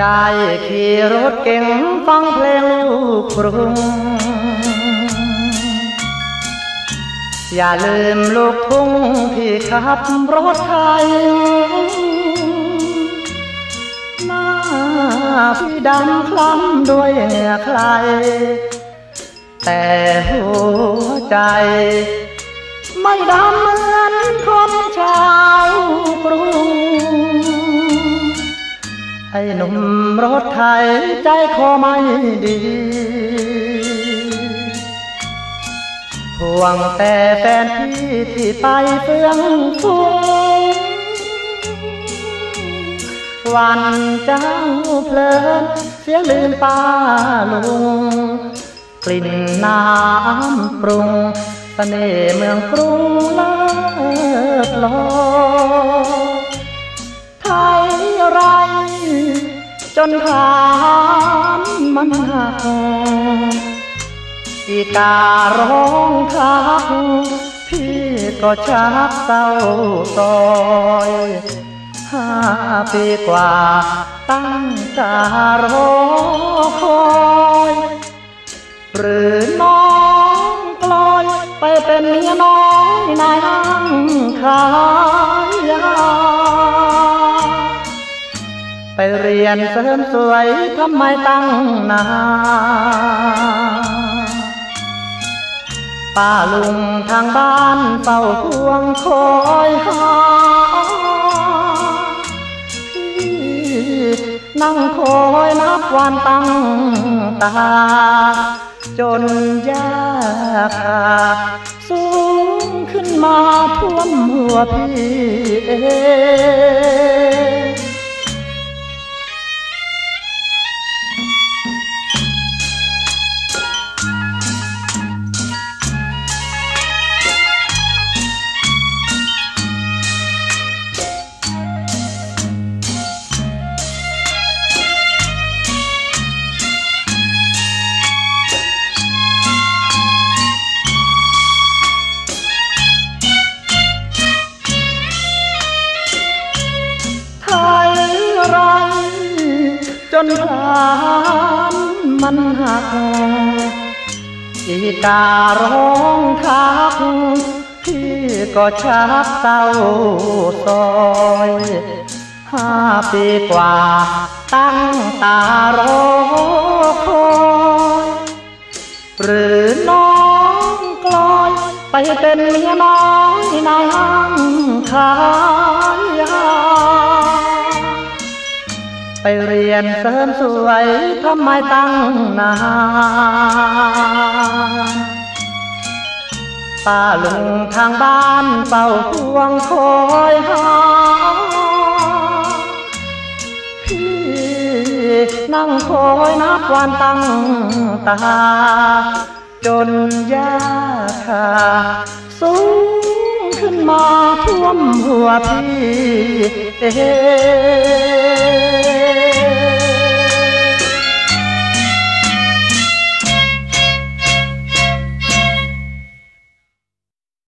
ได้ขี่รถเก่งฟังเพลงลูกกรุง อย่าลืมลูกทุ่งที่ขับรถไทยหน้าพี่ดำคล้ำด้วยเหงื่อใคร แต่หัวใจ ไม่ดำเหมือนคนชาวกรุง ไอ้หนุ่มรถไทยใจคอไม่ดีห่วงแต่แฟนพี่ที่ไปเฟื่องฟูวันเจ้าเพลินเสียลืมป้าลุง กลิ่นน้ำปรุงเสน่ห์เมืองกรุงเลิศลอไจนผ่านมันหักอีการ้องทักพี่ก็ชักเศร้าซอยห้าปีกว่าตั้งตารอคอยหรือน้องกลอยไปเป็นเมียน้อยนายห้างขายยา ไปเรียนเสริมสวยทำไมตั้งนานป้าลุงทางบ้านเฝ้าพวงคอยหาพี่นั่งคอยนับวันตั้งตา จนยากาสูงขึ้นมาท่วมหัวพี่เอง นผานมันหักอีการ้องทักพี่ก็ชักเศร้าซอยห้าปีกว่าตั้งตารอคอยหรือน้องกลอยไปเป็นเมียน้อยนห้างขายยา ไปเรียนเสริมสวยทำไมตั้งนานป้าลุงทางบ้านเฝ้าพวงคอยหาพี่นั่งคอยนับวันตั้งตา จนยาคาสูงขึ้นมาท่วมหัวพี่เอง